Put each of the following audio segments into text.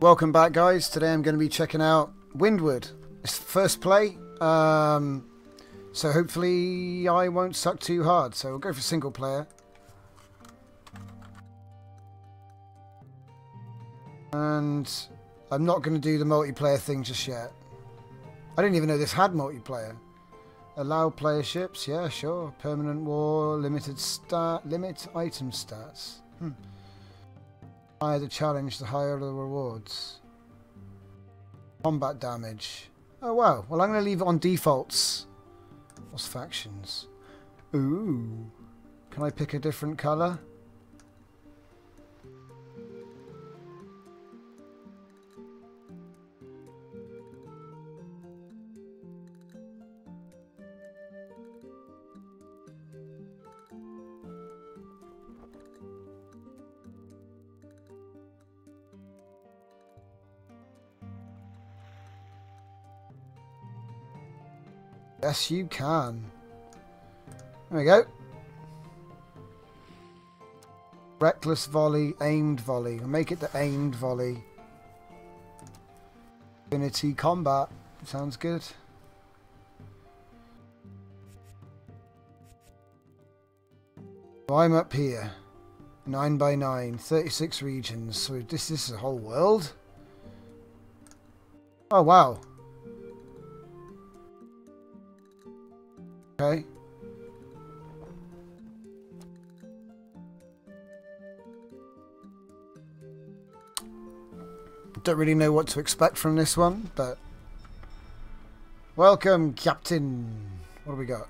Welcome back guys, today I'm going to be checking out Windward. It's the first play, um, so hopefully I won't suck too hard, so we'll go for single player. And I'm not going to do the multiplayer thing just yet. I didn't even know this had multiplayer. Allow player ships, yeah sure. Permanent war, limited stat, limit item stats. Hmm higher the challenge, the higher the rewards. Combat damage. Oh wow. Well, I'm going to leave it on defaults. What's factions? Ooh. Can I pick a different colour? Yes, you can. There we go. Reckless volley, aimed volley. We'll make it the aimed volley. Infinity combat. Sounds good. I'm up here. 9 by 9 36 regions. So this, this is a whole world? Oh, wow. Okay. Don't really know what to expect from this one, but... Welcome, Captain! What do we got?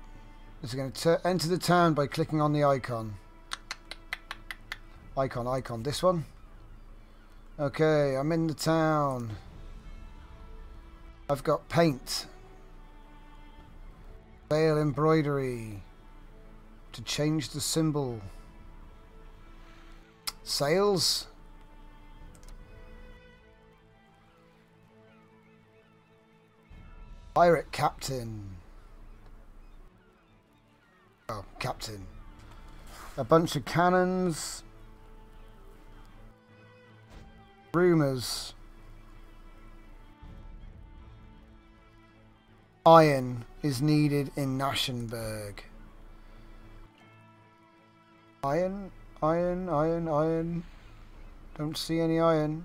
Is it going to enter the town by clicking on the icon. Icon, icon. This one? Okay, I'm in the town. I've got paint. Sail embroidery. To change the symbol. Sails. Pirate captain. Oh, captain. A bunch of cannons. Rumours. Iron is needed in Naschenberg. Iron, iron, iron, iron. Don't see any iron.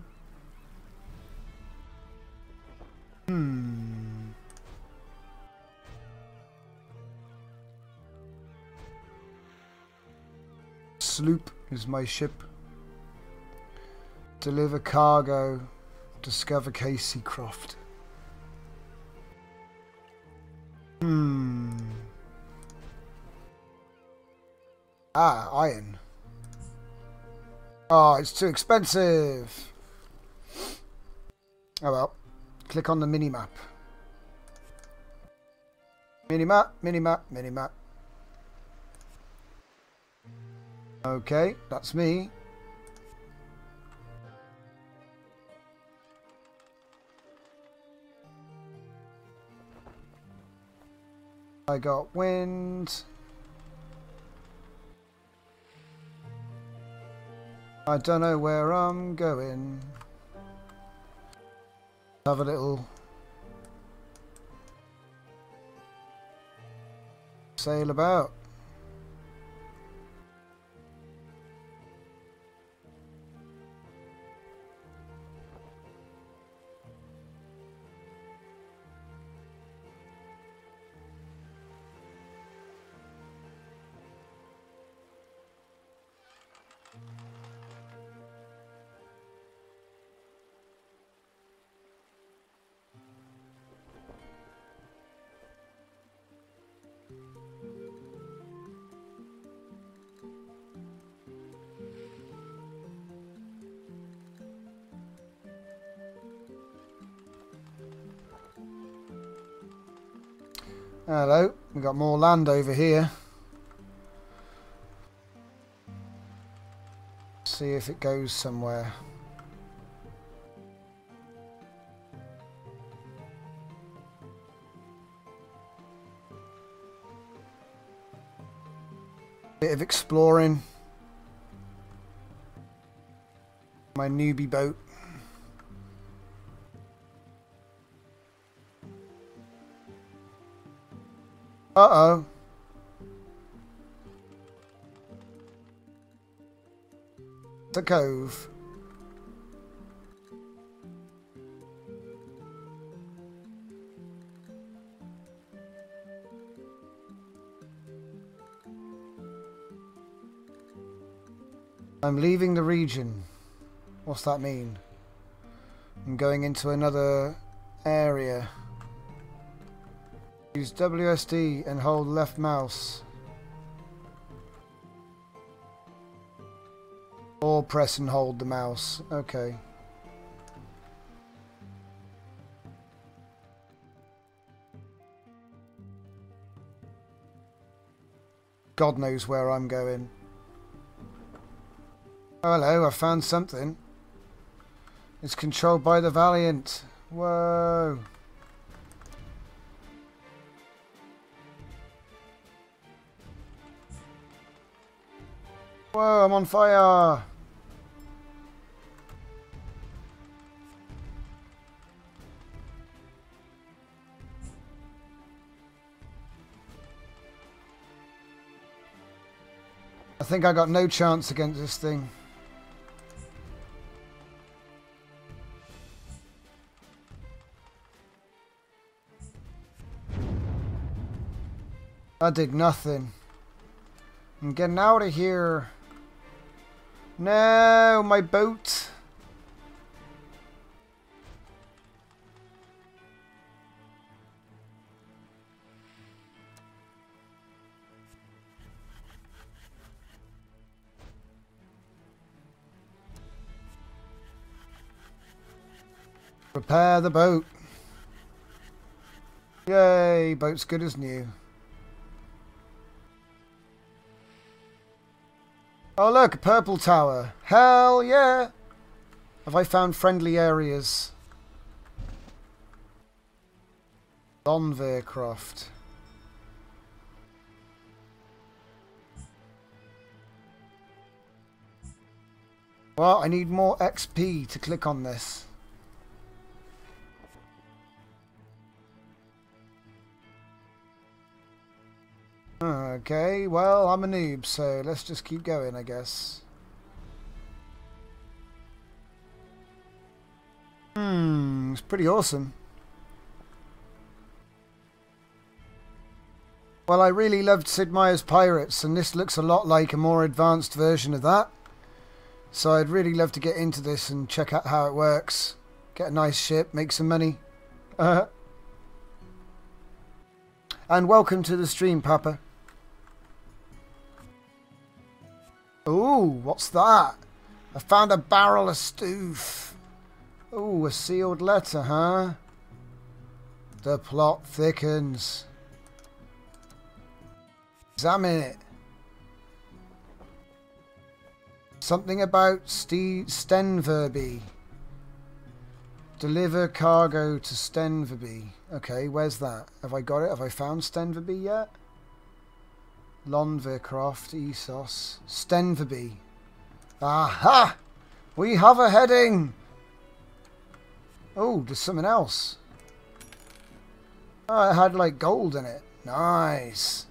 Hmm. Sloop is my ship. Deliver cargo. Discover Casey Croft. Hmm. Ah, iron. Oh, it's too expensive. Oh well. Click on the mini-map. Mini-map, mini-map, mini-map. Okay, that's me. I got wind. I don't know where I'm going. Have a little sail about. Hello, we've got more land over here. See if it goes somewhere. Bit of exploring. My newbie boat. Uh-oh. The cove. I'm leaving the region. What's that mean? I'm going into another area. Use WSD and hold left mouse. Or press and hold the mouse. Okay. God knows where I'm going. Oh, hello, I found something. It's controlled by the Valiant. Whoa. Whoa, I'm on fire! I think I got no chance against this thing. I did nothing. I'm getting out of here. No, my boat. Repair the boat. Yay, boat's good as new. Oh look, a purple tower. Hell yeah! Have I found friendly areas? Lonvercroft. Well, I need more XP to click on this. Okay, well, I'm a noob, so let's just keep going, I guess. Hmm, it's pretty awesome. Well, I really loved Sid Meier's Pirates, and this looks a lot like a more advanced version of that. So I'd really love to get into this and check out how it works. Get a nice ship, make some money. Uh, -huh. and welcome to the stream, Papa. Ooh, what's that? I found a barrel of stoof. Ooh, a sealed letter, huh? The plot thickens. Examine it. Something about Stenverby. Deliver cargo to Stenverby. Okay, where's that? Have I got it? Have I found Stenverby yet? Lonvercroft, Essos, Stenverby. Aha! We have a heading! Oh, there's something else. Oh, it had like gold in it. Nice.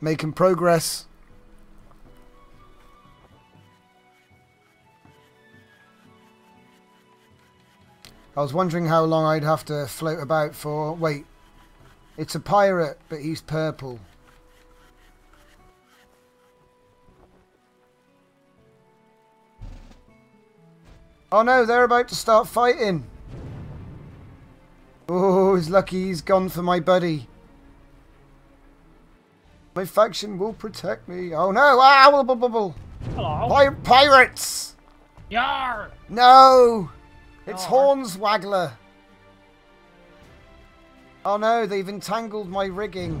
Making progress. I was wondering how long I'd have to float about for. Wait, it's a pirate, but he's purple. Oh no, they're about to start fighting. Oh, he's lucky he's gone for my buddy. My faction will protect me. Oh no! Ah, blah, blah, blah, Hello. Pir pirates! Yar! No! It's Yar. Hornswaggler. Oh no, they've entangled my rigging.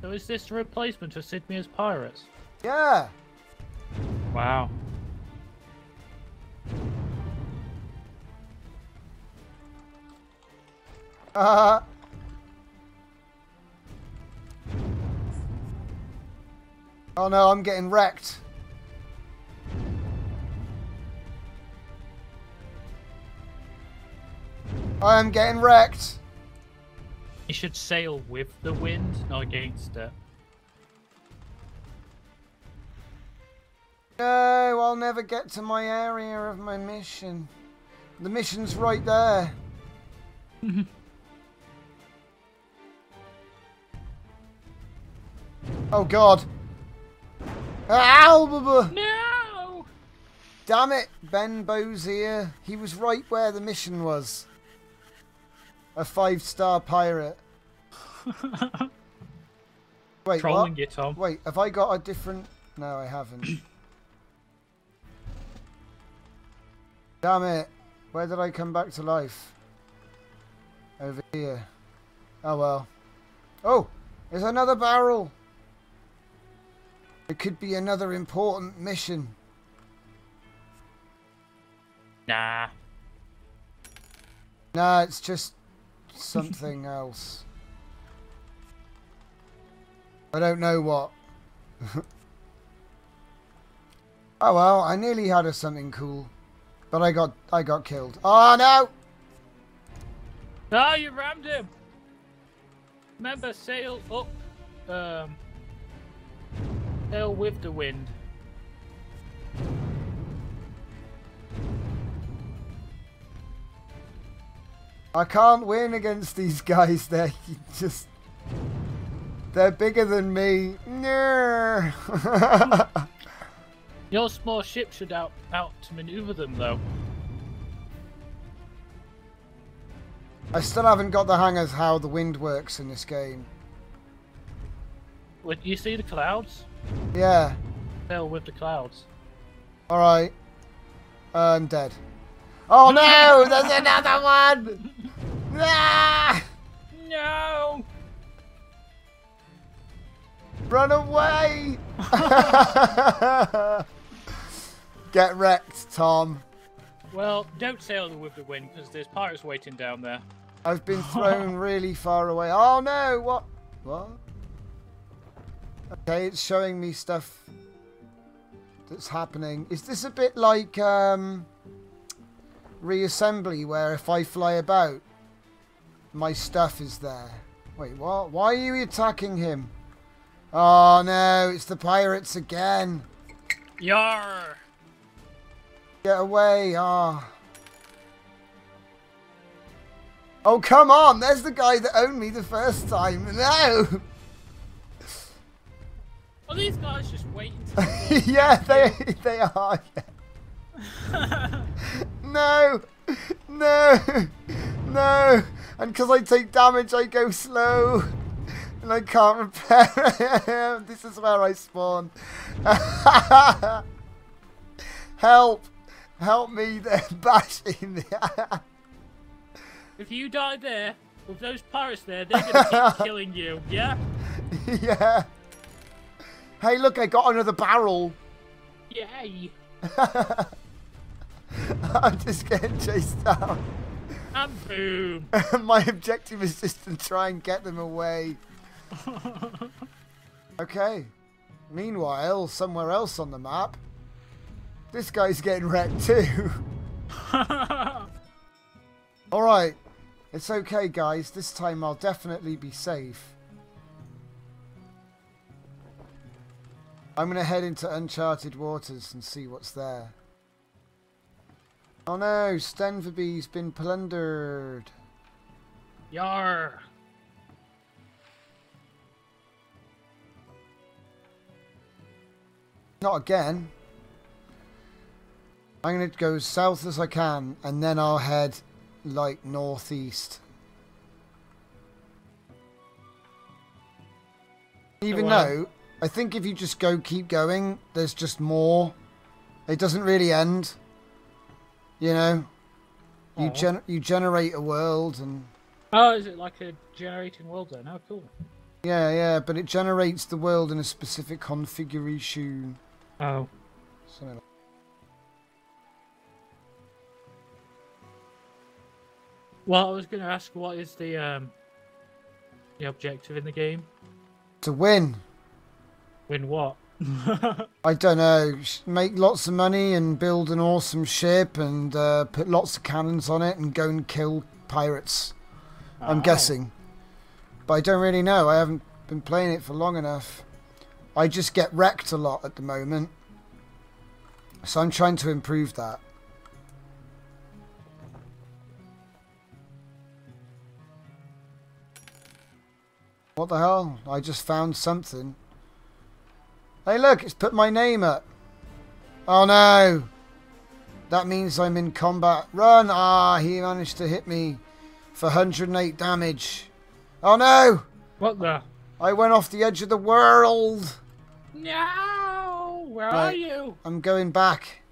So is this a replacement for Sid Meier's Pirates? Yeah. Wow. Uh, Oh no, I'm getting wrecked. I am getting wrecked. You should sail with the wind, not against it. No, I'll never get to my area of my mission. The mission's right there. oh god. Ow! No! Damn it, Ben Bozier. He was right where the mission was. A five star pirate. Wait, Trolling what? you, Tom. Wait, have I got a different. No, I haven't. Damn it. Where did I come back to life? Over here. Oh well. Oh! There's another barrel! It could be another important mission. Nah. Nah, it's just something else. I don't know what. oh well, I nearly had a something cool. But I got I got killed. Oh no! Ah, you rammed him! Remember, sail up. Um. Sail with the wind. I can't win against these guys. They're just they're bigger than me. No. Your small ship should out out to maneuver them, though. I still haven't got the hang of how the wind works in this game. Would you see the clouds? Yeah. Sail with the clouds. All right. I'm dead. Oh no! There's another one. Ah! No! Run away! Get wrecked, Tom. Well, don't sail with the wind because there's pirates waiting down there. I've been thrown really far away. Oh no! What? What? Okay, it's showing me stuff that's happening. Is this a bit like um, reassembly, where if I fly about, my stuff is there? Wait, what? Why are you attacking him? Oh no! It's the pirates again. Yar! Get away! Ah. Oh come on! There's the guy that owned me the first time. No. Are these guys just waiting to yeah, they they are. yeah. No, no, no. And because I take damage, I go slow, and I can't repair. This is where I spawn. Help! Help me! They're bashing me. If you die there, with those pirates there, they're gonna keep killing you, yeah? yeah. Hey, look! I got another barrel. Yay! I'm just getting chased down. And boom! My objective is just to try and get them away. Okay. Meanwhile, somewhere else on the map, this guy's getting wrecked too. Alright. It's okay, guys. This time I'll definitely be safe. I'm going to head into uncharted waters and see what's there. Oh no, Stenverby's been plundered. Yar! Not again. I'm going to go as south as I can, and then I'll head, like, northeast. Even though, I think if you just go, keep going, there's just more. It doesn't really end. You know? You, Aw. gen you generate a world, and... Oh, is it like a generating world then? How cool. Yeah, yeah, but it generates the world in a specific configuration. Oh. Something like Well, I was gonna ask what is the um the objective in the game? To win. Win what? I don't know. Make lots of money and build an awesome ship and uh, put lots of cannons on it and go and kill pirates. I'm Oh. guessing. But I don't really know. I haven't been playing it for long enough. I just get wrecked a lot at the moment. So I'm trying to improve that. What the hell? I just found something. Hey look, it's put my name up. Oh no! That means I'm in combat. Run! Ah, he managed to hit me for 108 damage. Oh no! What the? I went off the edge of the world. No! Where are you? I'm going back.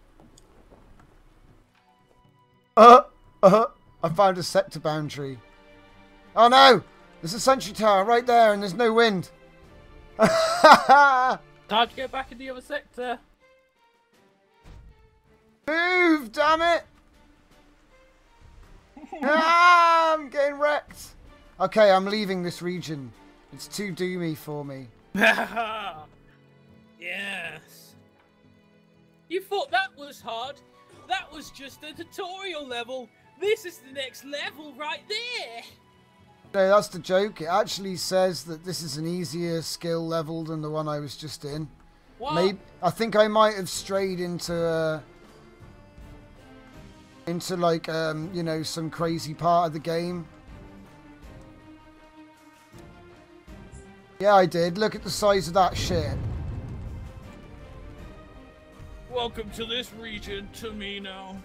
Uh, uh, I found a sector boundary. Oh no! There's a sentry tower right there and there's no wind. Time to get back in the other sector. Move, damn it! ah, I'm getting wrecked. Okay, I'm leaving this region. It's too doomy for me. yes. You thought that was hard? That was just a tutorial level. This is the next level right there. No, that's the joke. It actually says that this is an easier skill level than the one I was just in. What? Maybe I think I might have strayed into uh, into like um, you know some crazy part of the game. Yeah, I did. Look at the size of that ship. Welcome to this region, Tamino.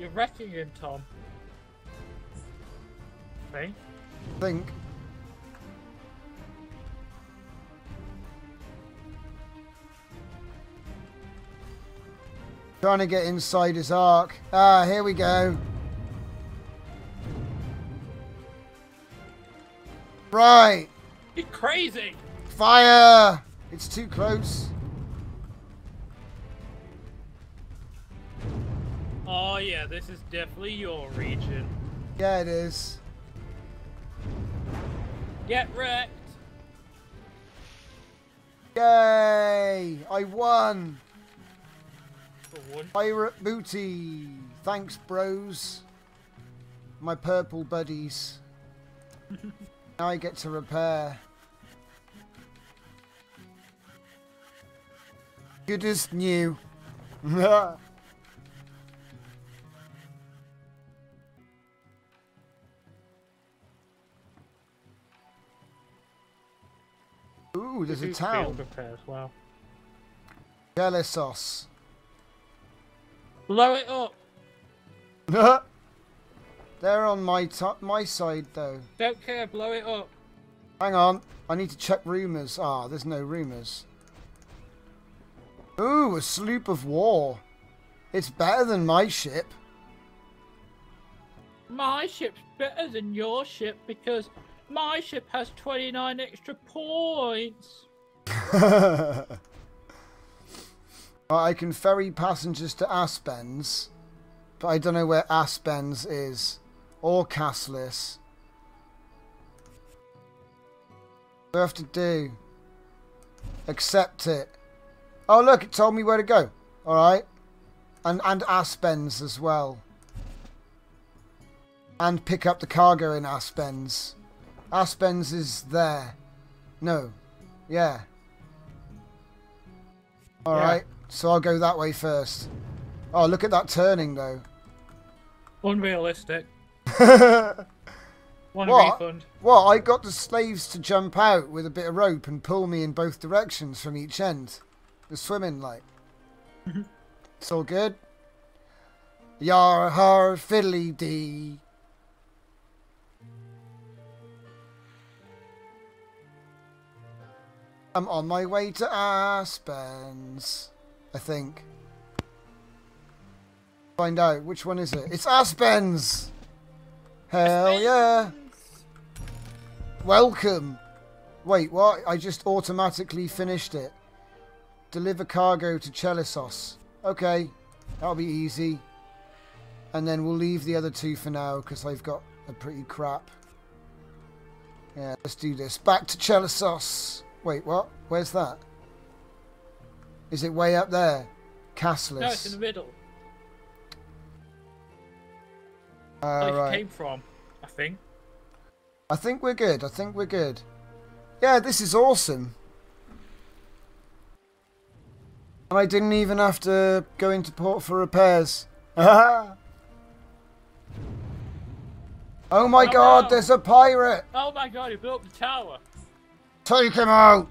You're wrecking him, Tom. I think. Trying to get inside his arc. Ah, here we go. Right. You're crazy! Fire! It's too close. Oh yeah, this is definitely your region. Yeah, it is. Get wrecked! Yay! I won! Pirate booty! Thanks, bros. My purple buddies. now I get to repair. Good as new. Ooh, there's a town. repairs, wow. Gelisos. Blow it up! They're on my my side though. Don't care, blow it up. Hang on, I need to check rumours. Ah, there's no rumours. Ooh, a sloop of war. It's better than my ship. My ship's better than your ship because my ship has 29 extra points. I can ferry passengers to Aspens, but I don't know where Aspens is. Or Castlis. What do I have to do? Accept it. Oh look, it told me where to go. Alright. And and Aspens as well. And pick up the cargo in Aspens. Aspens is there. No. Yeah. Alright. So I'll go that way first. Oh, look at that turning though. Unrealistic. what? One What? refund. I got the slaves to jump out with a bit of rope and pull me in both directions from each end. The swimming like. Mm-hmm. it's all good. Yar har fiddly dee. I'm on my way to Aspens. I think. Find out which one is it. It's Aspens. Hell yeah. Welcome. Wait, what? I just automatically finished it. Deliver cargo to Chelisos. Okay, that'll be easy. And then we'll leave the other two for now because I've got a pretty crap. Yeah, let's do this. Back to Chelisos. Wait, what? Where's that? Is it way up there? Castles. No, it's in the middle. Ah, Like right. it came from, I think. I think we're good. I think we're good. Yeah, this is awesome. And I didn't even have to go into port for repairs. oh my Oh, god, no. there's a pirate! Oh my god, he built the tower. Take him out!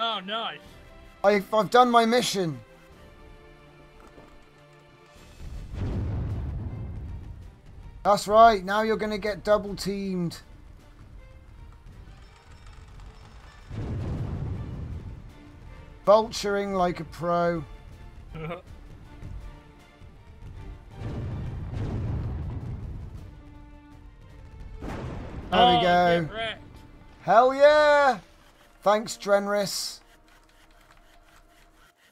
Oh, nice. I've, I've done my mission. That's right, now you're going to get double teamed. Vulturing like a pro. oh, we go. Hell yeah! Thanks, Drenris.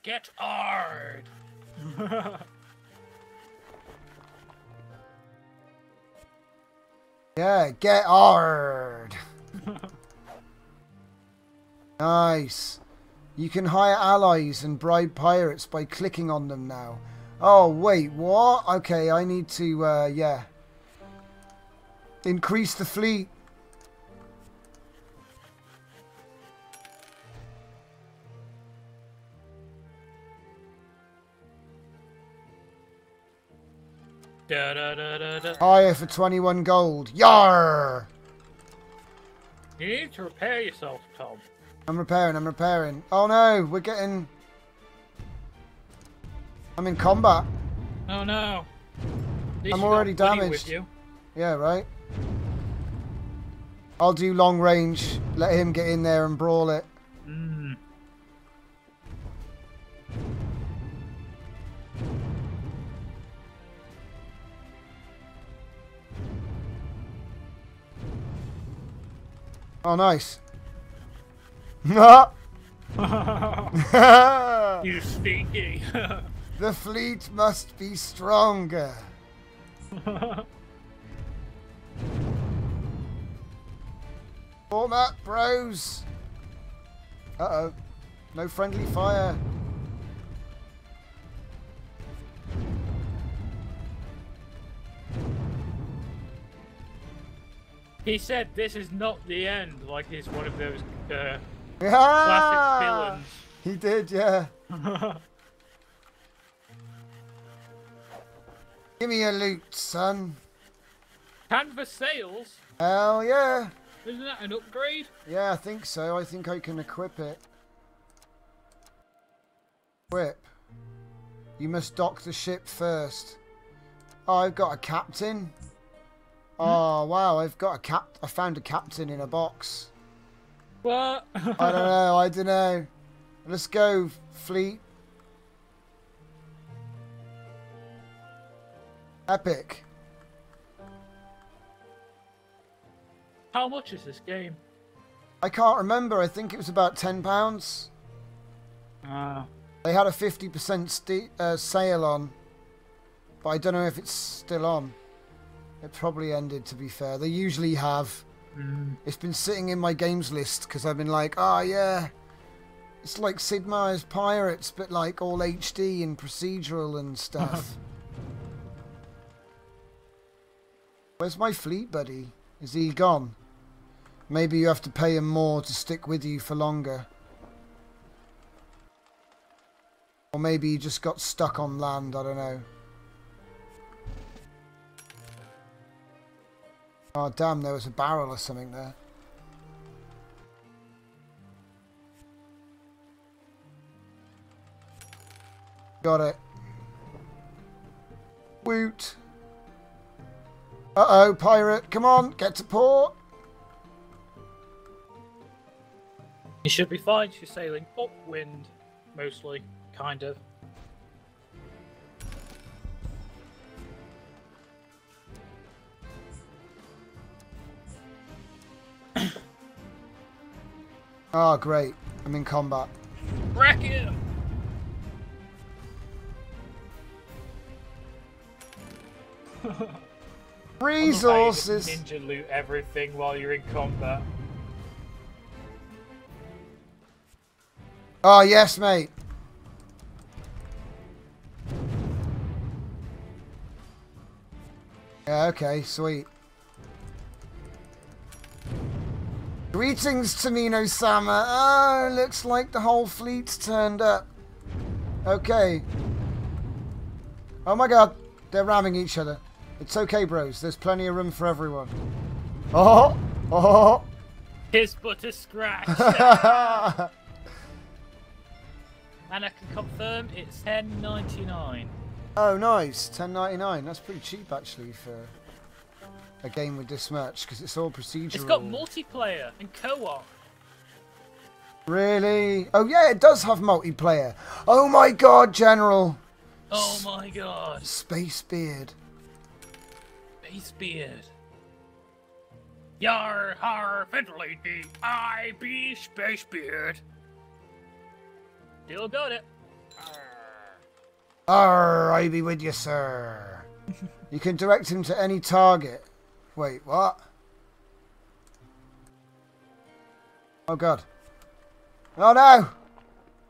Get hard. Yeah, get hard. nice. You can hire allies and bribe pirates by clicking on them now. Oh, wait, what? Okay, I need to, uh, yeah. Increase the fleet. Da, da, da, da, da. Hire for 21 gold. Yar! You need to repair yourself, Tom. I'm repairing, I'm repairing. Oh no, we're getting... I'm in combat. Oh no. I'm already damaged. With you. Yeah, right? I'll do long range. Let him get in there and brawl it. Oh, nice. the You're stinking. the fleet must be stronger. Format, bros. Uh-oh. No friendly fire. He said this is not the end, like he's one of those uh, classic He did, yeah. Give me your loot, son. Canvas sails? Hell yeah. Isn't that an upgrade? Yeah, I think so. I think I can equip it. Equip. You must dock the ship first. Oh, I've got a captain. Oh, wow, I've got a cap. I found a captain in a box. What? I don't know, I don't know. Let's go, fleet. Epic. How much is this game? I can't remember. I think it was about £10. Ah. They had a 50% uh, sale on, but I don't know if it's still on. It probably ended, to be fair. They usually have. Mm. It's been sitting in my games list because I've been like, oh yeah, it's like Sid Meier's Pirates, but like all HD and procedural and stuff. Where's my fleet buddy? Is he gone? Maybe you have to pay him more to stick with you for longer. Or maybe he just got stuck on land, I don't know. Oh damn, there was a barrel or something there. Got it. Woot. Uh-oh, pirate. Come on, get to port. You should be fine. She's sailing upwind, mostly, kind of. Oh, great. I'm in combat. Wreck him! Resources! Ninja loot everything while you're in combat. Oh, yes, mate. Yeah, okay, sweet. Greetings, Tamino Sama. Oh, looks like the whole fleet's turned up. Okay. Oh my god, they're ramming each other. It's okay, bros. There's plenty of room for everyone. Oh, oh. Tis but a scratch. and I can confirm it's 10.99. oh, nice. 10.99. That's pretty cheap, actually, for a game with this much, because it's all procedural. It's got multiplayer and co-op. Really? Oh, yeah, it does have multiplayer. Oh my god, General. Oh my god. Space Beard. Space Beard. Yar har fiddly I be Space Beard. Still got it. Arr, I be with you, sir. you can direct him to any target. Wait, what? Oh god. Oh no!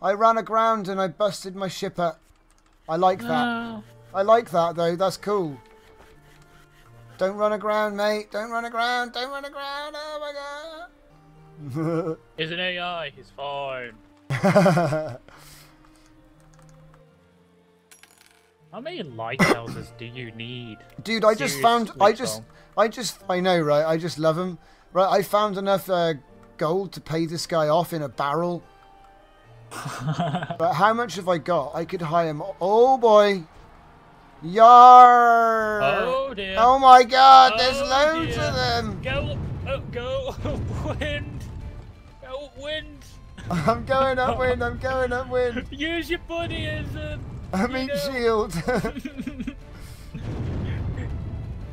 I ran aground and I busted my ship up. I like that. No. I like that though, that's cool. Don't run aground, mate. Don't run aground. Don't run aground. Oh my god. He's an AI. He's fine. How many lighthouses do you need? Dude, I just found. I just. Tom. I just. I know, right? I just love him. Right, I found enough uh, gold to pay this guy off in a barrel. but how much have I got? I could hire him. Oh boy. Yar! Oh dear. Oh my god, there's Oh, loads dear. of them. Go, oh, go, wind, go, wind. I'm going upwind, I'm going upwind. Use your buddy as a. I mean shield.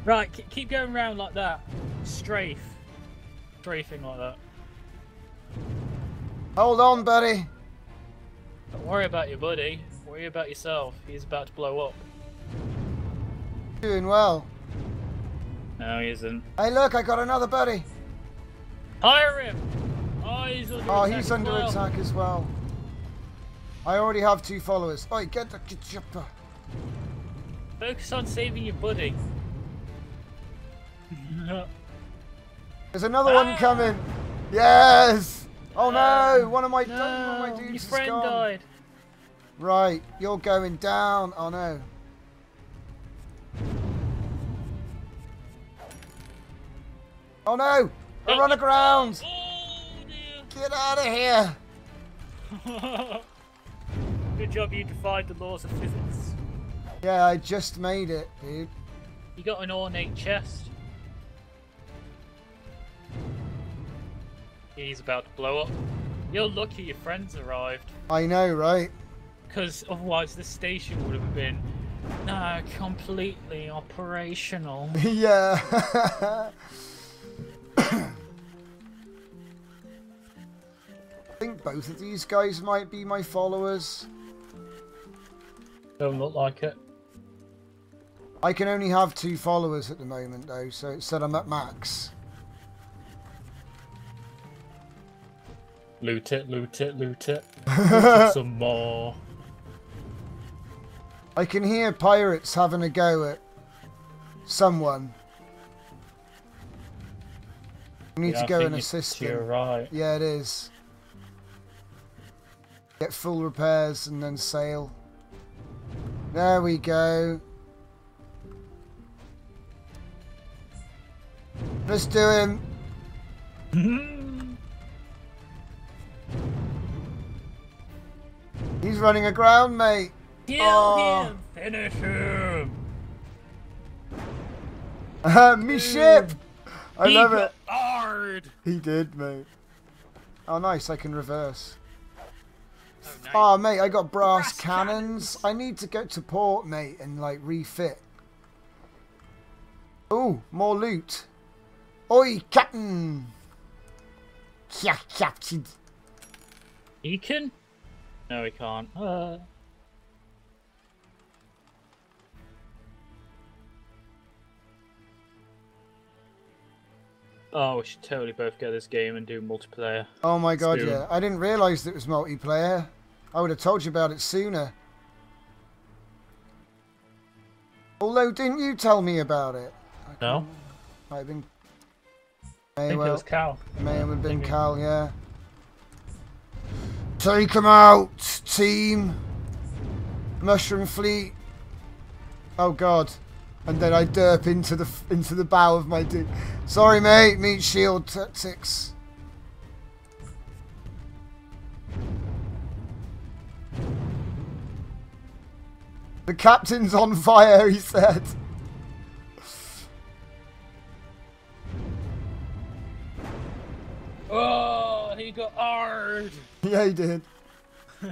Right, keep going round like that. Strafe. Strafing like that. Hold on, buddy. Don't worry about your buddy. Worry about yourself. He's about to blow up. Doing well. No, he isn't. Hey look, I got another buddy. Hire him! Oh, he's under Oh, attack. he's as under well. attack as well. I already have two followers. Oi, get the your- Focus on saving your buddy. There's another one Ah! coming. Yes. Oh no, No. one of my, one of my dudes is friend gone. died. Right, you're going down. Oh no. Oh no! I run aground! Oh Get out of here! Good job you defied the laws of physics. Yeah, I just made it, dude. You got an ornate chest. He's about to blow up. You're lucky your friends arrived, I know, right? because otherwise this station would have been no completely operational. yeah. I think both of these guys might be my followers. Don't look like it. I can only have two followers at the moment, though, so it said I'm at max. Loot it, loot it, loot it. Loot it some more. I can hear pirates having a go at someone. I need Yeah, to go and assist them. right. Yeah, it is. Get full repairs and then sail. There we go. Let's do him. He's running aground, mate. Kill Oh. him! Finish him! Me ship. I he love it. Hard. He did, mate. Oh, nice. I can reverse. Oh, nice. Oh, mate, I got brass, Brass cannons. cannons. I need to go to port, mate, and like refit. Oh, more loot. Oi, captain. Yeah, captain. He can? No, we can't. Uh... Oh, we should totally both get this game and do multiplayer. Oh my god, yeah. I didn't realise it was multiplayer. I would have told you about it sooner. Although, didn't you tell me about it? No. Might have been... May I think well, it was Cal. May have been Cal, yeah. Take 'em out, team. Mushroom Fleet. Oh god. And then I derp into the into the bow of my dick. Sorry, mate. Meat shield tactics. The captain's on fire, he said. Oh, he got hard. Yeah, he did.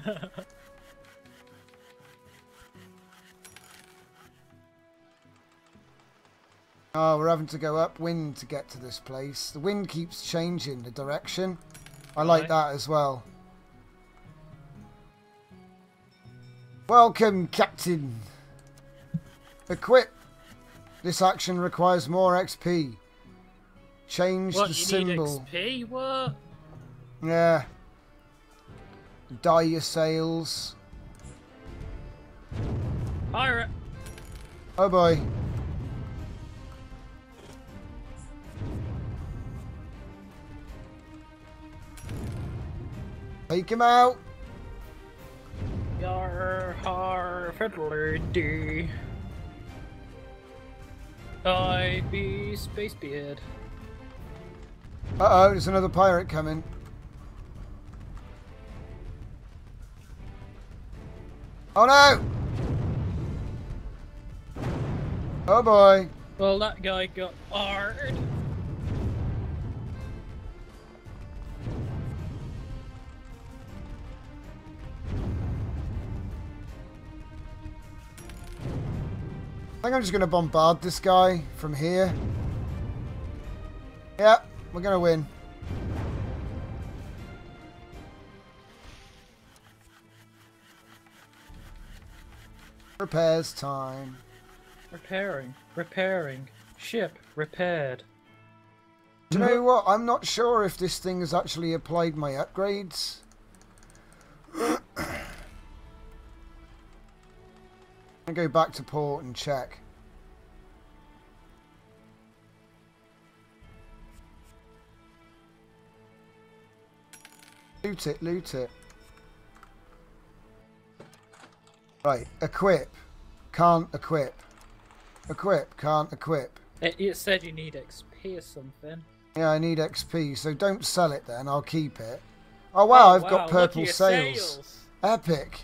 oh, we're having to go upwind to get to this place. The wind keeps changing the direction. I like Right. that as well. Welcome, Captain. Equip. This action requires more XP. Change What, the you symbol. need XP? What? Yeah. Dye your sails. Pirate. Oh boy. Take him out. Yar har fiddler dee. I be space beard. Uh oh, there's another pirate coming. Oh no! Oh boy. Well, that guy got hard. I think I'm just going to bombard this guy from here. Yeah, we're going to win. Repairs time. Repairing. Repairing. Ship repaired. Do you know what? I'm not sure if this thing has actually applied my upgrades. I go back to port and check. Loot it, loot it. Right, equip. Can't equip. Equip, can't equip. It, it said you need XP or something. Yeah, I need XP, so don't sell it then, I'll keep it. Oh wow, Oh, I've wow, got purple at your sails. sails. Epic.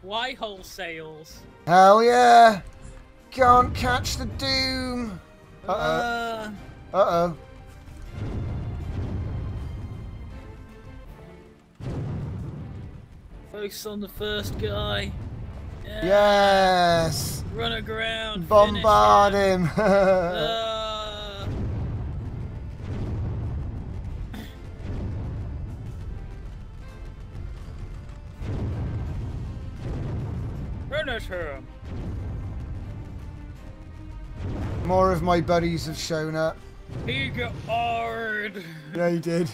Why whole sails? Hell yeah! Can't catch the doom! Uh-oh. Uh, Uh-oh. focus on the first guy. Yeah. Yes! Run aground. Bombard finish him! Uh, finish him. More of my buddies have shown up. He got hard. Yeah, he did.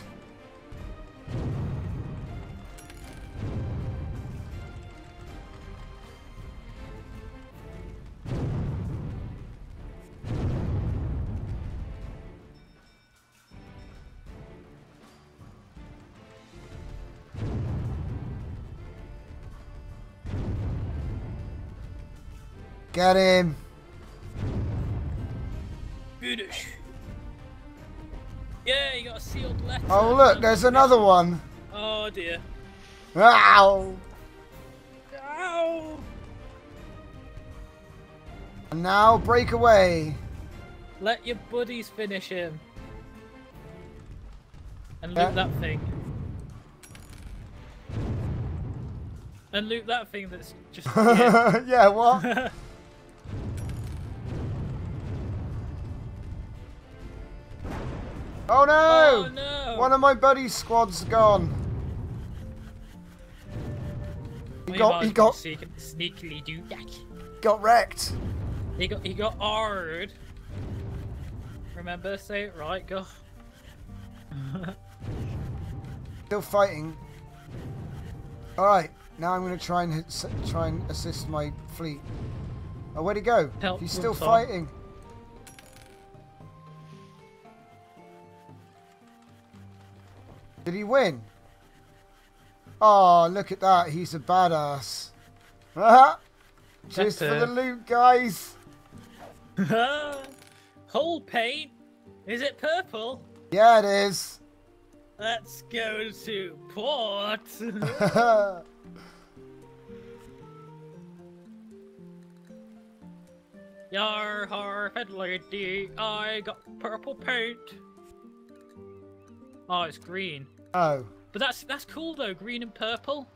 Get him! Finish. Yeah, you got a sealed letter. Oh look, there's another one! Oh dear. Ow! Ow! And now break away! Let your buddies finish him. And Yeah. loot that thing. And loot that thing that's just. yeah. yeah, what? Oh no! Oh no! One of my buddy's squad's gone. He We got he got sneakily do that. got wrecked. He got he got hard. Remember, say it right. Go. Still fighting. All right, now I'm going to try and hit, try and assist my fleet. Oh, where'd he go? Help He's still fighting. Did he win? Oh, look at that. He's a badass. Just for the loot, guys. Hull paint? Is it purple? Yeah, it is. Let's go to port. Yar har head lady, I got purple paint. Oh, it's green. oh. But that's that's cool though, green and purple.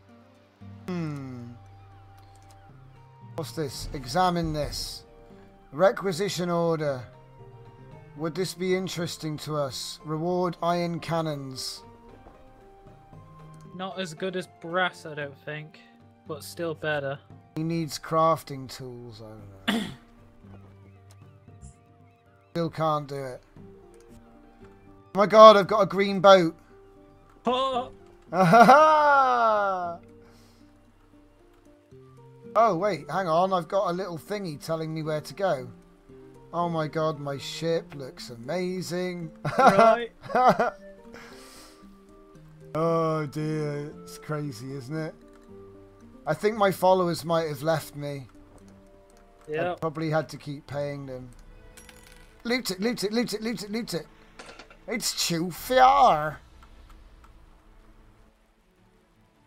Hmm. What's this? Examine this. Requisition order. Would this be interesting to us? Reward iron cannons. Not as good as brass, I don't think, but still better. He needs crafting tools. I don't know. Still can't do it. Oh my god, I've got a green boat. Oh, oh wait, hang on. I've got a little thingy telling me where to go. Oh my god, my ship looks amazing. right. oh dear, it's crazy, isn't it? I think my followers might have left me. I probably had to keep paying them. Loot it, loot it, loot it, loot it, loot it. It's too far.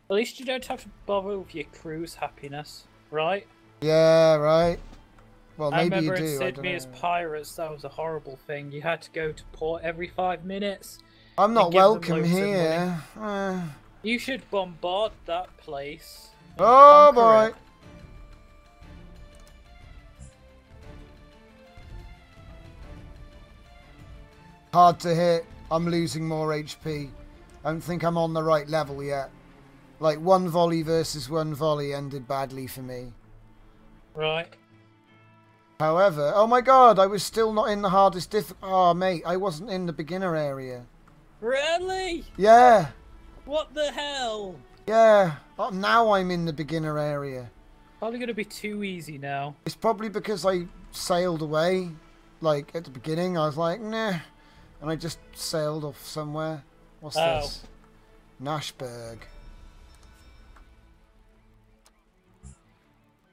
At least you don't have to bother with your crew's happiness, right? Yeah, right. Well, I maybe you do. in Sid Meier's Pirates, that was a horrible thing. You had to go to port every five minutes. I'm not welcome here. Uh, You should bombard that place. oh boy. it. Hard to hit. I'm losing more HP. I don't think I'm on the right level yet. Like one volley versus one volley ended badly for me. Right. However, oh my god, I was still not in the hardest diff. Oh mate, I wasn't in the beginner area. Really? Yeah, What the hell? yeah. Oh, now I'm in the beginner area. Probably going to be too easy now. It's probably because I sailed away. Like at the beginning, I was like, nah, and I just sailed off somewhere. What's Oh. this? Nashberg.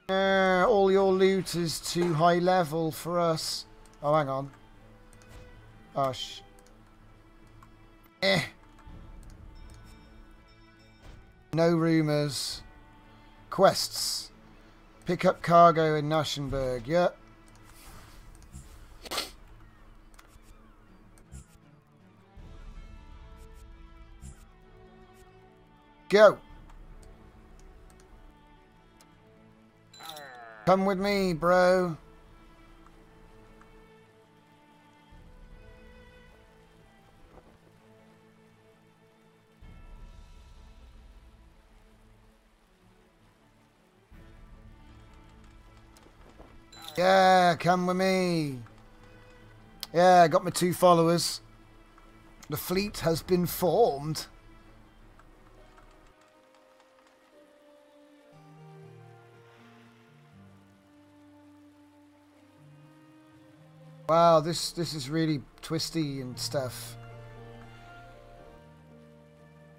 Uh, all your loot is too high level for us. Oh, hang on. Oh, sh. Eh. No rumours. Quests. Pick up cargo in Naschenberg. Yep. Go. Come with me, bro. Yeah, come with me. Yeah, I got my two followers. The fleet has been formed. Wow, this this is really twisty and stuff.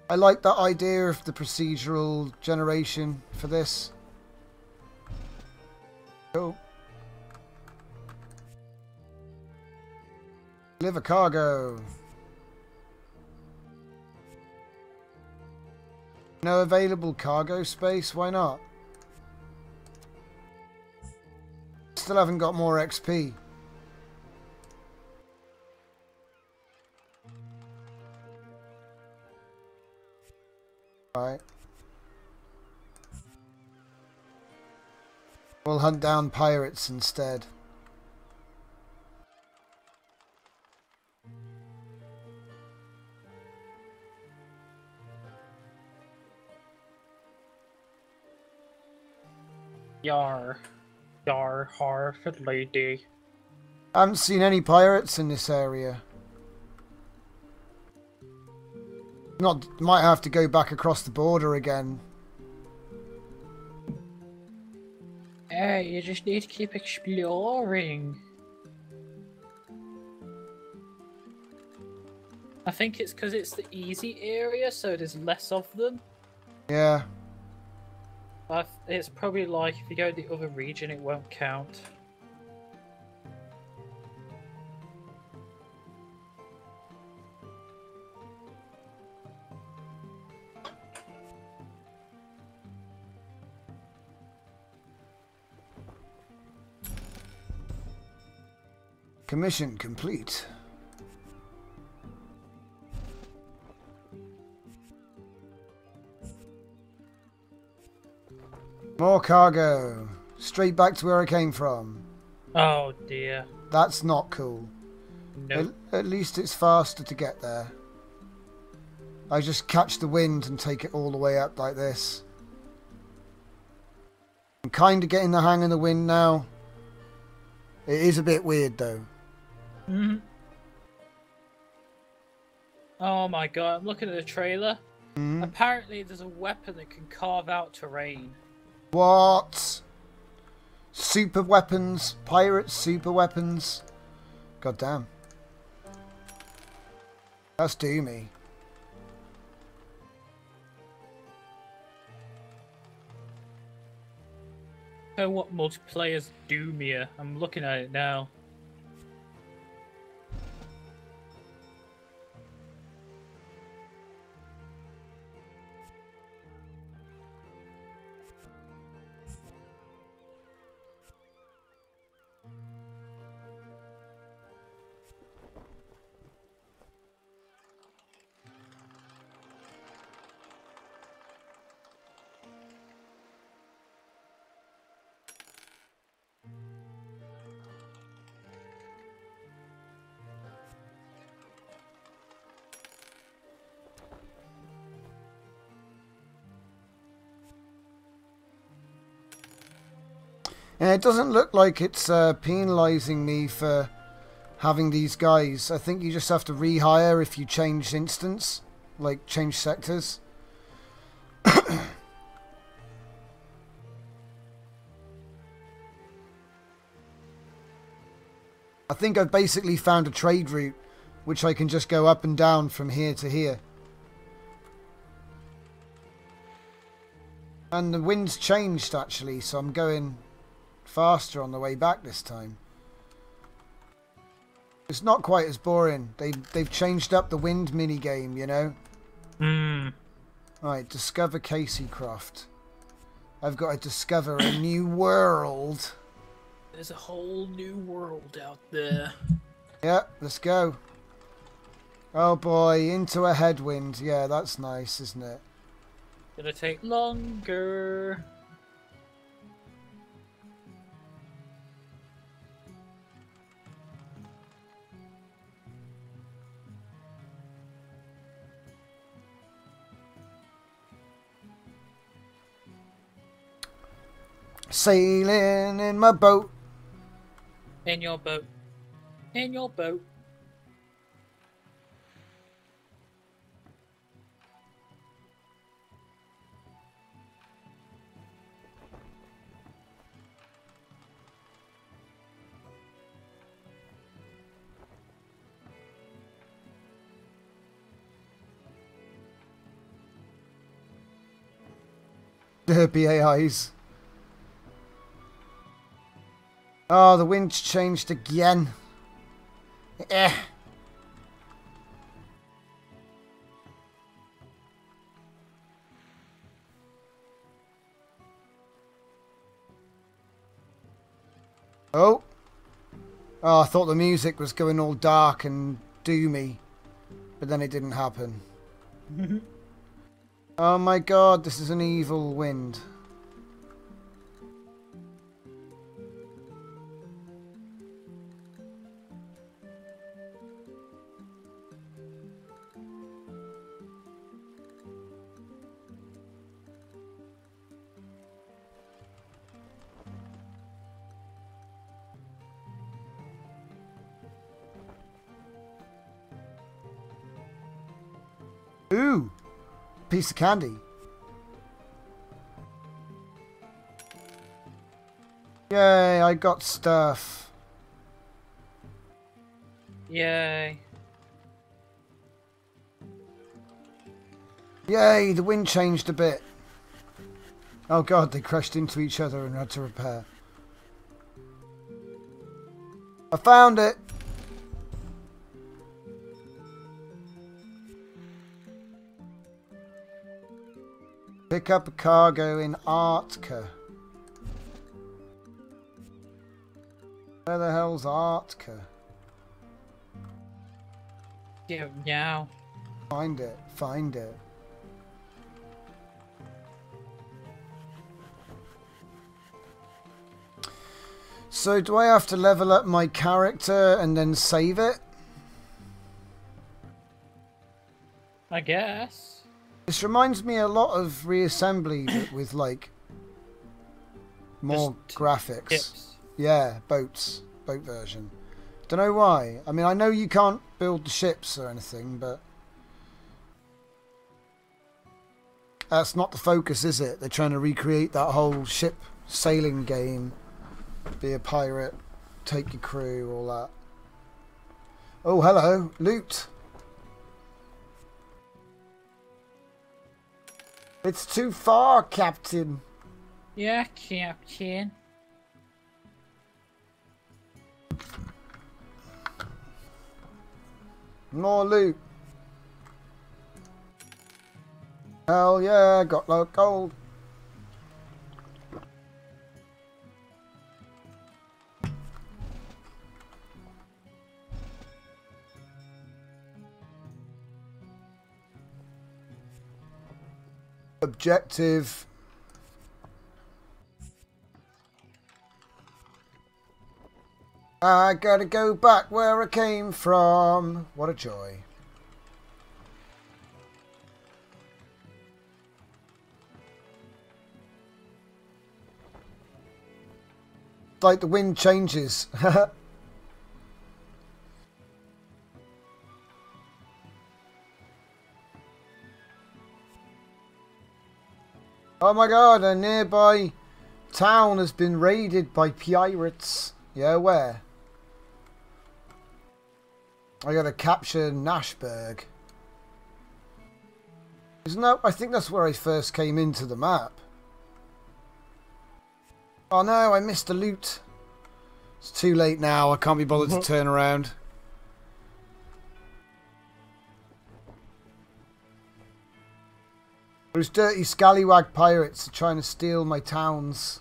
I like that idea of the procedural generation for this. Cool. Deliver cargo. No available cargo space? Why not? Still haven't got more XP. Right. We'll hunt down pirates instead. Yar. Yar, har, lady. I haven't seen any pirates in this area. Not might have to go back across the border again. Hey, you just need to keep exploring. I think it's because it's the easy area, so there's less of them. Yeah. But it's probably like if you go to the other region, it won't count. Commission complete. More cargo. Straight back to where I came from. Oh dear. That's not cool. No. At, at least it's faster to get there. I just catch the wind and take it all the way up like this. I'm kind of getting the hang of the wind now. It is a bit weird though. Mhm. Oh my god, I'm looking at the trailer. Hmm? Apparently, there's a weapon that can carve out terrain. What? Super weapons? Pirates super weapons? God damn. That's doomy. Oh, what multiplayer's doomier? I'm looking at it now. And it doesn't look like it's uh, penalising me for having these guys. I think you just have to rehire if you change instance, like change sectors. I think I've basically found a trade route which I can just go up and down from here to here. And the wind's changed actually, so I'm going faster on the way back this time. It's not quite as boring. They they've changed up the wind mini game, you know. Hmm. Right, discover Casey Croft. I've got to discover a new world. There's a whole new world out there. Yeah, let's go. Oh boy, into a headwind. Yeah, that's nice, isn't it? Gonna take longer. Sailing in my boat. In your boat. In your boat. Derpy Oh, the wind's changed again. Eh. Oh. Oh, I thought the music was going all dark and doomy. But then it didn't happen. oh my god, this is an evil wind. Piece of candy. Yay, I got stuff. Yay. Yay, the wind changed a bit. Oh god, they crashed into each other and had to repair. I found it! Pick up a cargo in Artka. Where the hell's Artka? Yeah, now. Find it, find it. So do I have to level up my character and then save it? I guess. This reminds me a lot of reassembly with like more Just graphics. Tips. Yeah, boats, boat version. Don't know why. I mean, I know you can't build the ships or anything, but that's not the focus, is it? They're trying to recreate that whole ship sailing game. Be a pirate, take your crew, all that. Oh, hello, loot. It's too far, Captain. Yeah, Captain. More loot. Hell yeah, got low gold. Objective. I gotta go back where I came from. What a joy. Like the wind changes. oh my god, a nearby town has been raided by pirates. Yeah, where? I gotta capture Nashburg. Isn't that? I think that's where I first came into the map. Oh no, I missed the loot. It's too late now. I can't be bothered to turn around. Those dirty scallywag pirates are trying to steal my towns.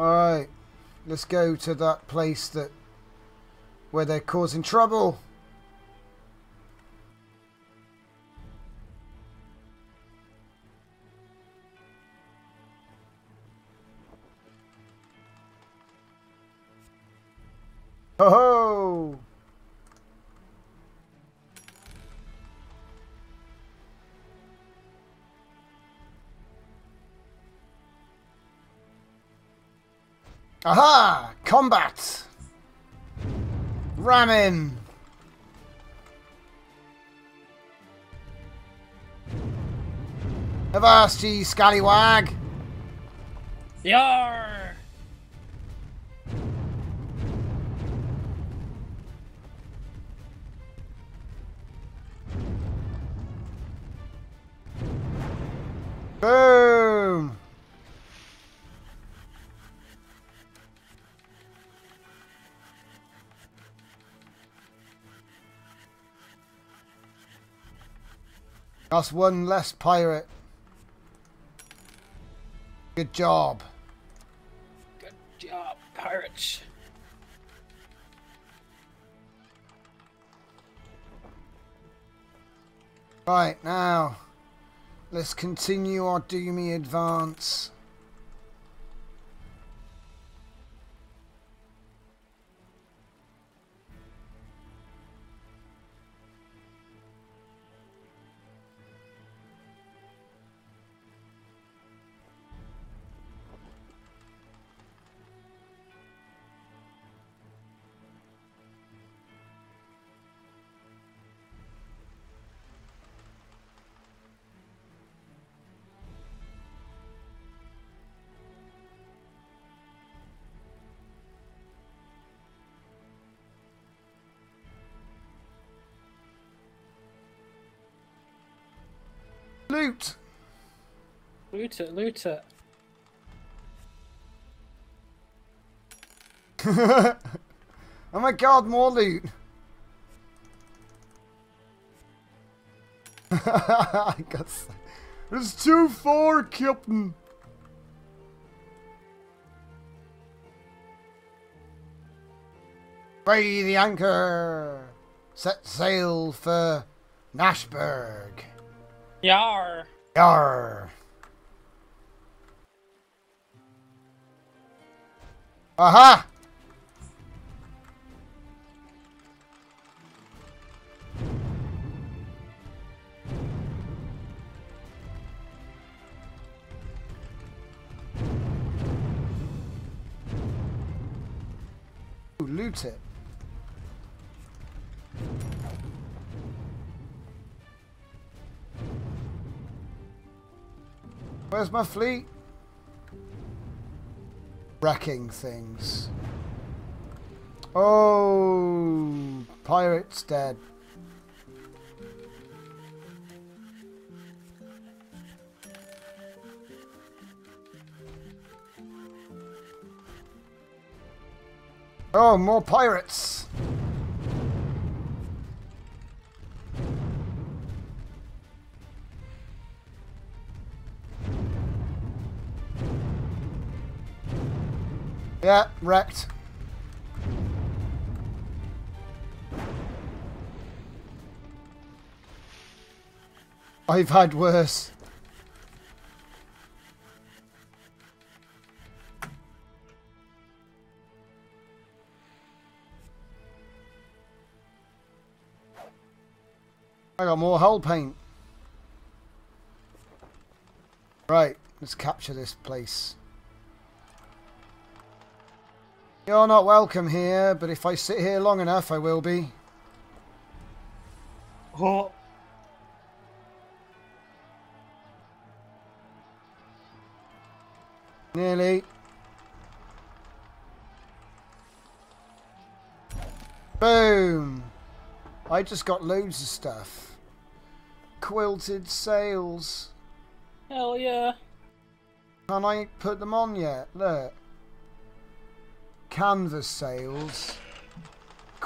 Alright, let's go to that place that where they're causing trouble. Aha! Combat! Ram him! Avast ye scallywag! Yar! Boom! That's one less pirate. Good job. Good job, pirates. Right, now, let's continue our doomy advance. Loot! Loot it, loot it. oh my god, more loot! I got. There's too far, Captain. Weigh the anchor. Set sail for Nashberg. Yar. Yarr. Aha! Loot it. Where's my fleet? Wrecking things. Oh, pirate's dead. Oh, more pirates. Yeah, wrecked. I've had worse. I got more hull paint. Right, let's capture this place. You're not welcome here, but if I sit here long enough, I will be. Oh. Nearly. Boom! I just got loads of stuff. Quilted sails. Hell yeah. Can I put them on yet? Look. Canvas sails.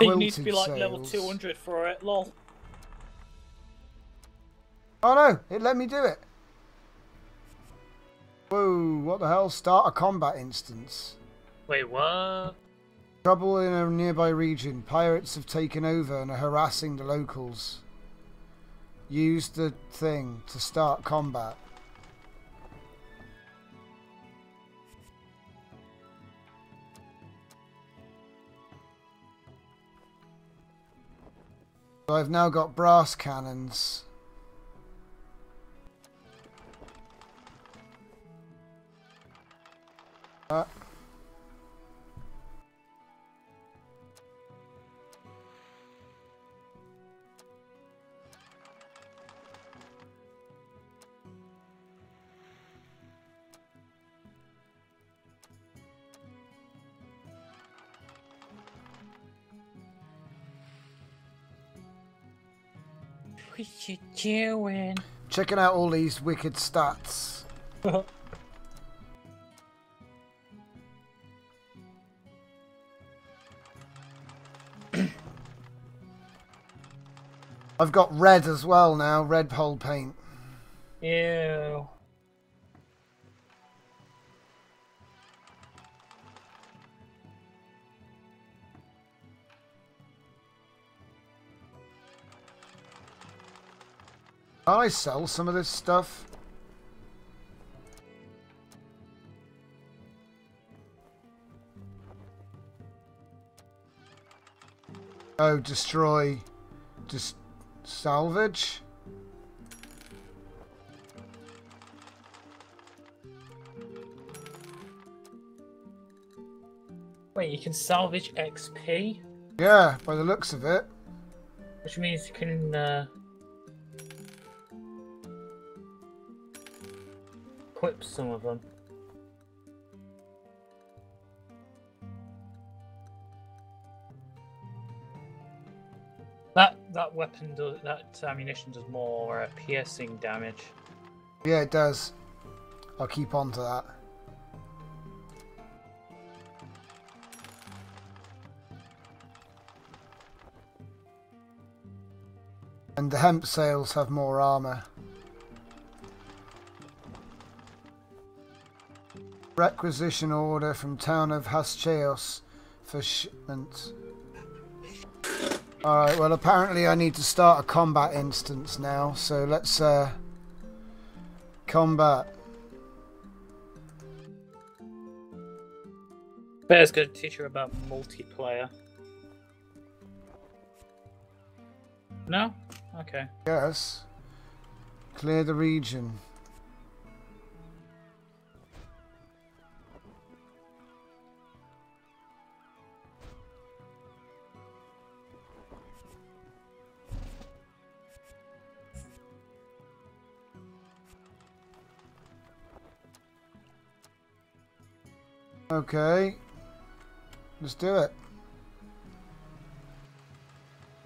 You need to be like sails. level 200 for it, lol. Oh no, it let me do it. Whoa, what the hell? Start a combat instance. Wait, what? Trouble in a nearby region. Pirates have taken over and are harassing the locals. Use the thing to start combat. So I've now got brass cannons. Uh, What you doing? checking out all these wicked stats. I've got red as well now, red hull paint. Ew. Can I sell some of this stuff? Oh, destroy. Just salvage? Wait, you can salvage XP? Yeah, by the looks of it. Which means you can, uh... Some of them. That that weapon does that ammunition does more uh, piercing damage. Yeah, it does. I'll keep on to that. And the hemp sails have more armour. Requisition order from town of Hascheos for shipment. Alright, well apparently I need to start a combat instance now, so let's uh combat. Bear's going to teach her about multiplayer. No? Okay. Yes. Clear the region. Okay. Let's do it.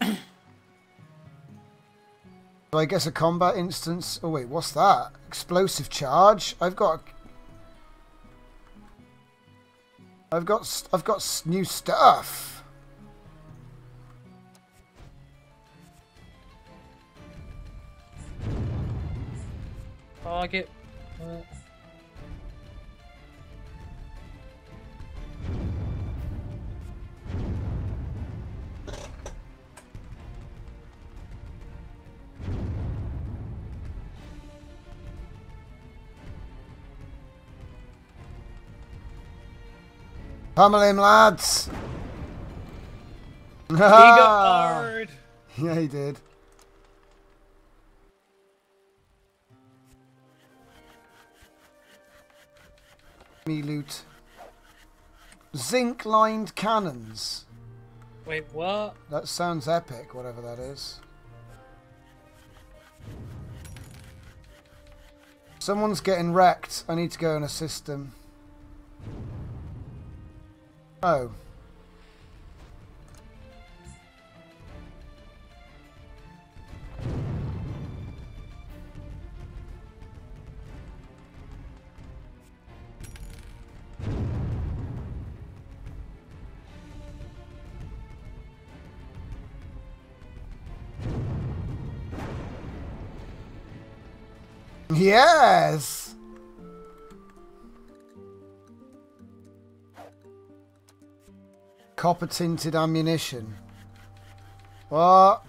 So I guess a combat instance. Oh wait, what's that? Explosive charge. I've got. I've got. I've got new stuff. Target. Uh, Pummel him, lads. he got hard. Yeah, he did. Me loot. Zinc lined cannons. Wait, what? That sounds epic, whatever that is. Someone's getting wrecked. I need to go and assist them. Oh. Yes! Copper tinted ammunition. What?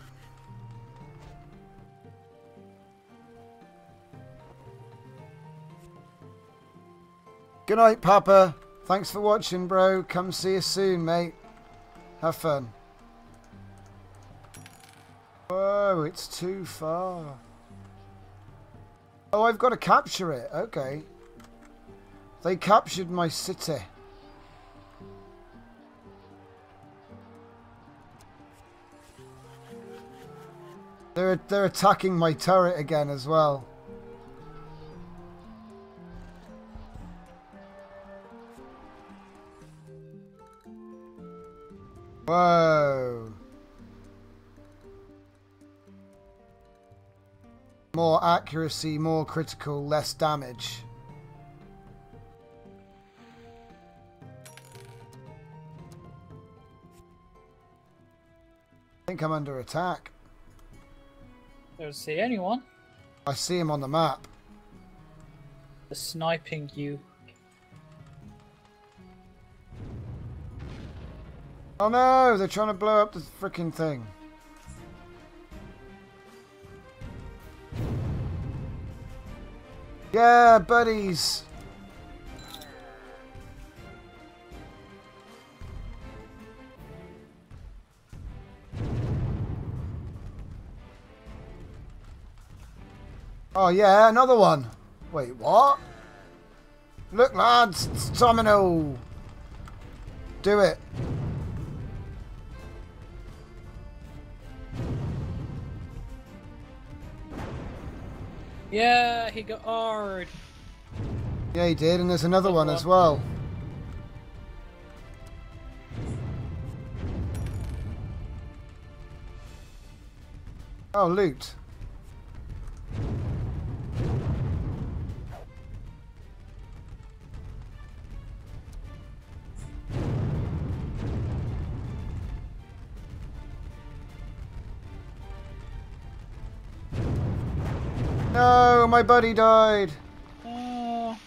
Good night, Papa. Thanks for watching, bro. Come see you soon, mate. Have fun. Oh, it's too far. Oh, I've got to capture it. Okay. They captured my city. They're they're attacking my turret again as well. Whoa. More accuracy, more critical, less damage. I think I'm under attack. I don't see anyone. I see him on the map. They're sniping you. Oh no, they're trying to blow up the freaking thing. Yeah, buddies. Oh yeah, another one. Wait, what? Look lads, it's Domino. Do it. Yeah, he got hard. Yeah, he did, and there's another one one. as well. Oh, loot. No, my buddy died. Oh.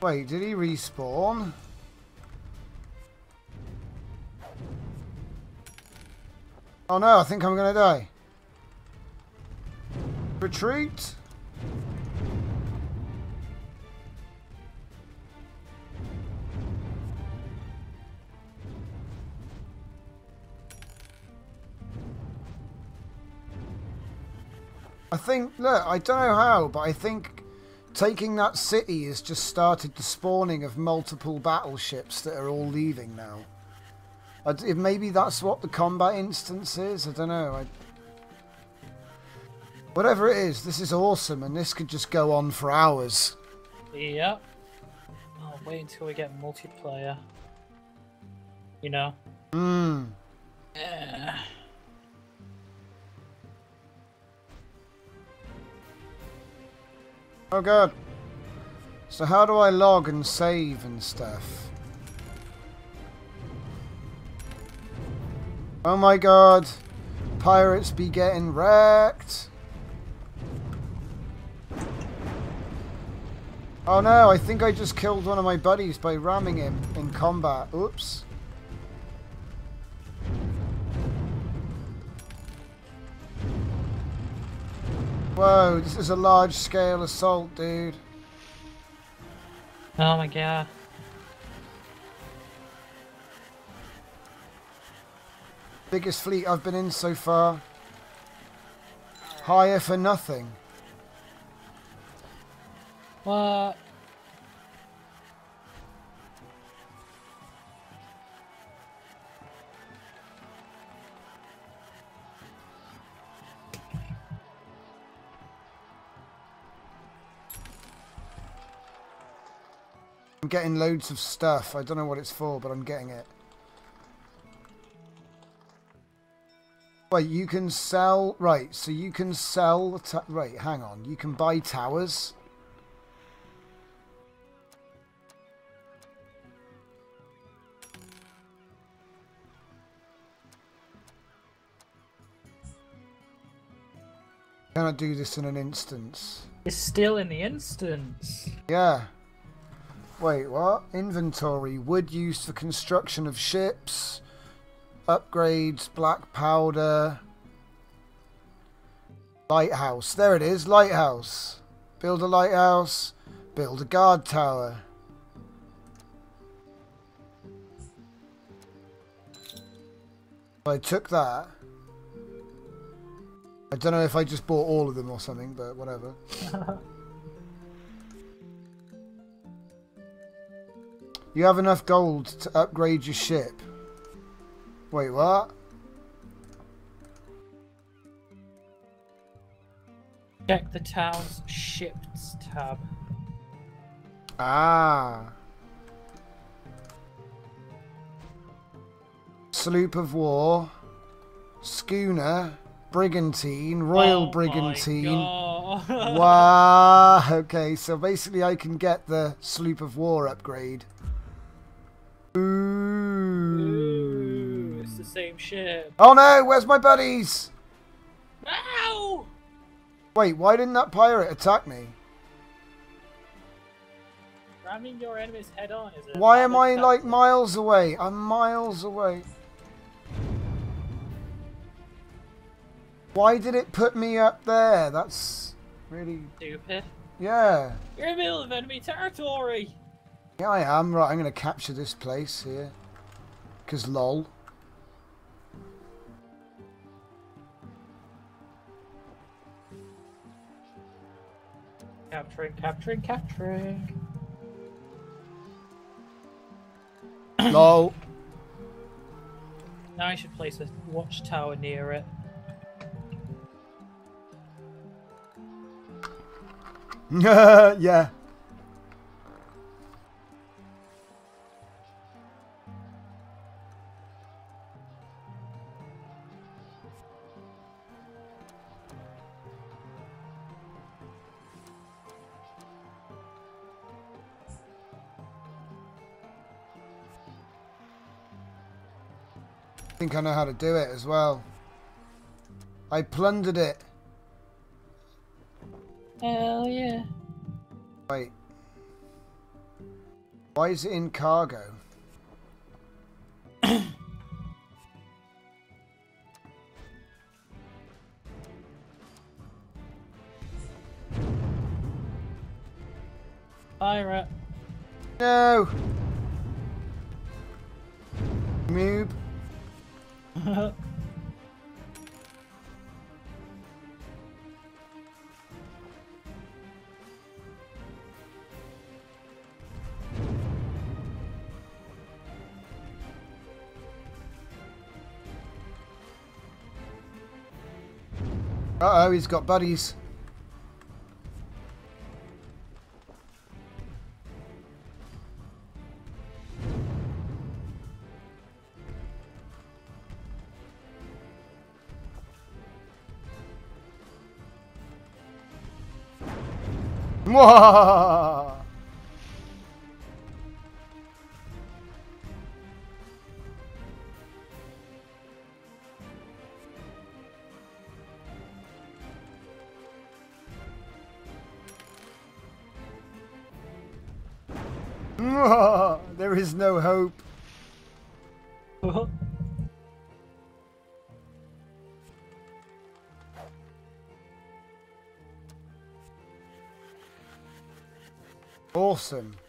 Wait, did he respawn? Oh no, I think I'm gonna die. Retreat? I think, look, I don't know how, but I think taking that city has just started the spawning of multiple battleships that are all leaving now. I if maybe that's what the combat instance is. I don't know. I... Whatever it is, this is awesome, and this could just go on for hours. Yep. I'll wait until we get multiplayer. You know? Hmm. Yeah. Oh god. So how do I log and save and stuff? Oh my god. Pirates be getting wrecked. Oh no, I think I just killed one of my buddies by ramming him in combat. Oops. Whoa, this is a large scale assault, dude. Oh my god. Biggest fleet I've been in so far. Higher for nothing. What? I'm getting loads of stuff. I don't know what it's for, but I'm getting it. Wait, you can sell... Right, so you can sell... ta- Right, hang on. You can buy towers. Can I do this in an instance? It's still in the instance. Yeah. Wait, what? Inventory. Wood used for construction of ships. Upgrades. Black powder. Lighthouse. There it is. Lighthouse. Build a lighthouse. Build a guard tower. I took that. I don't know if I just bought all of them or something, but whatever. You have enough gold to upgrade your ship. Wait, what? Check the town's ships tab. Ah. Sloop of war. Schooner. Brigantine. Royal Oh Brigantine. Wow. Okay, so basically I can get the sloop of war upgrade. Ooh. Ooh, it's the same ship. Oh no, where's my buddies? Ow! Wait, why didn't that pirate attack me? Ramming your enemies head on is a Why am I like miles away? I'm miles away. Why did it put me up there? That's really... stupid? Yeah. You're in the middle of enemy territory. Yeah, I am. Right, I'm going to capture this place here. Because lol. Capturing, capturing, capturing. lol. Now I should place a watchtower near it. yeah. Think I know how to do it as well. I plundered it. Hell yeah. Wait. Why is it in cargo? Pirate. No! Moob. Uh oh, he's got buddies. 哇。哈 Awesome.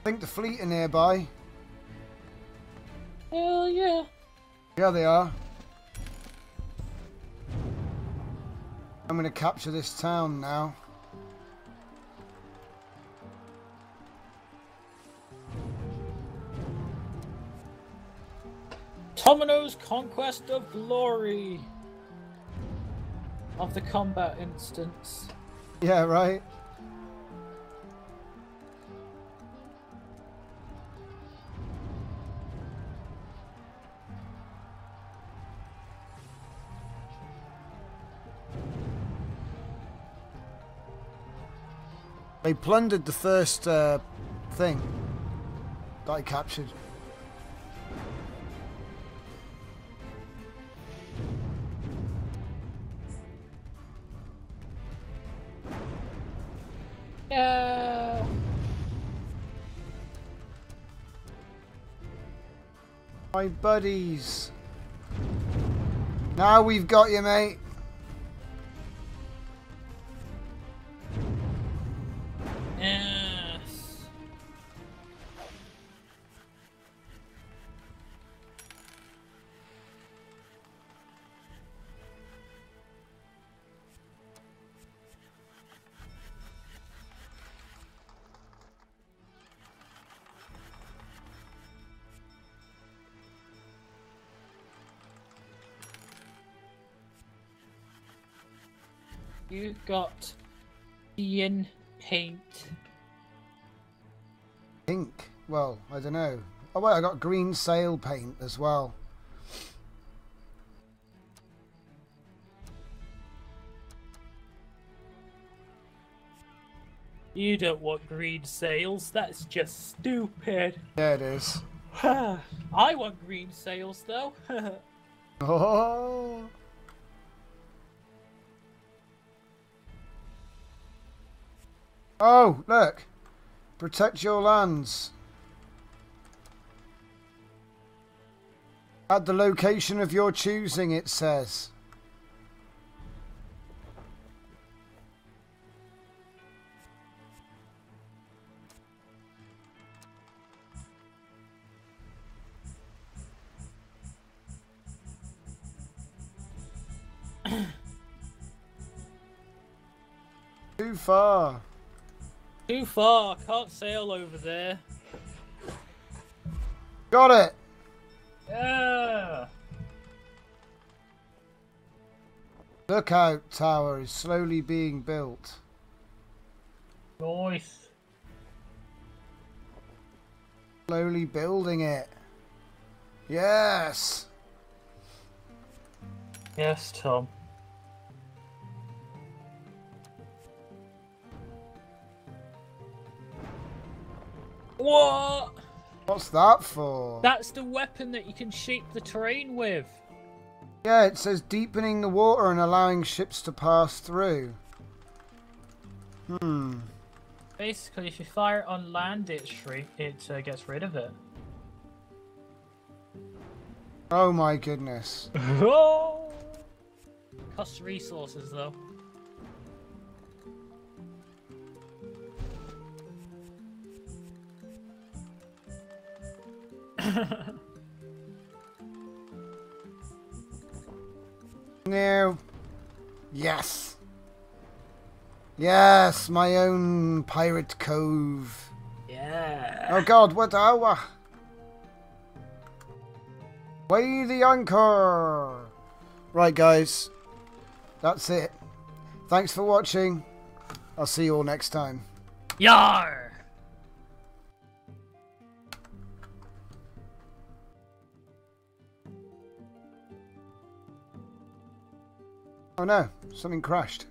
I think the fleet are nearby. Hell yeah. Yeah, they are. I'm going to capture this town now. Tomino's Conquest of Glory. Of the combat instance. Yeah, right. They plundered the first uh, thing that I captured. My buddies. Now we've got you, mate. You got Ian paint. Pink. Well, I don't know. Oh, wait, I got green sail paint as well. You don't want green sails. That's just stupid. Yeah, it is. I want green sails though. Oh. Oh, look. Protect your lands. At the location of your choosing, it says. Too far. Too far. Can't sail over there. Got it. Yeah. Lookout tower is slowly being built. Nice. Slowly building it. Yes. Yes, Tom. What? What's that for? That's the weapon that you can shape the terrain with. Yeah, it says deepening the water and allowing ships to pass through. Hmm. Basically, if you fire it on land, it shrink. It uh, gets rid of it. Oh my goodness. Oh! Costs resources though. No. Yes. Yes, my own pirate cove. Yeah. Oh god, what uh, hour? Weigh the anchor! Right, guys. That's it. Thanks for watching. I'll see you all next time. Yar! Oh no, something crashed.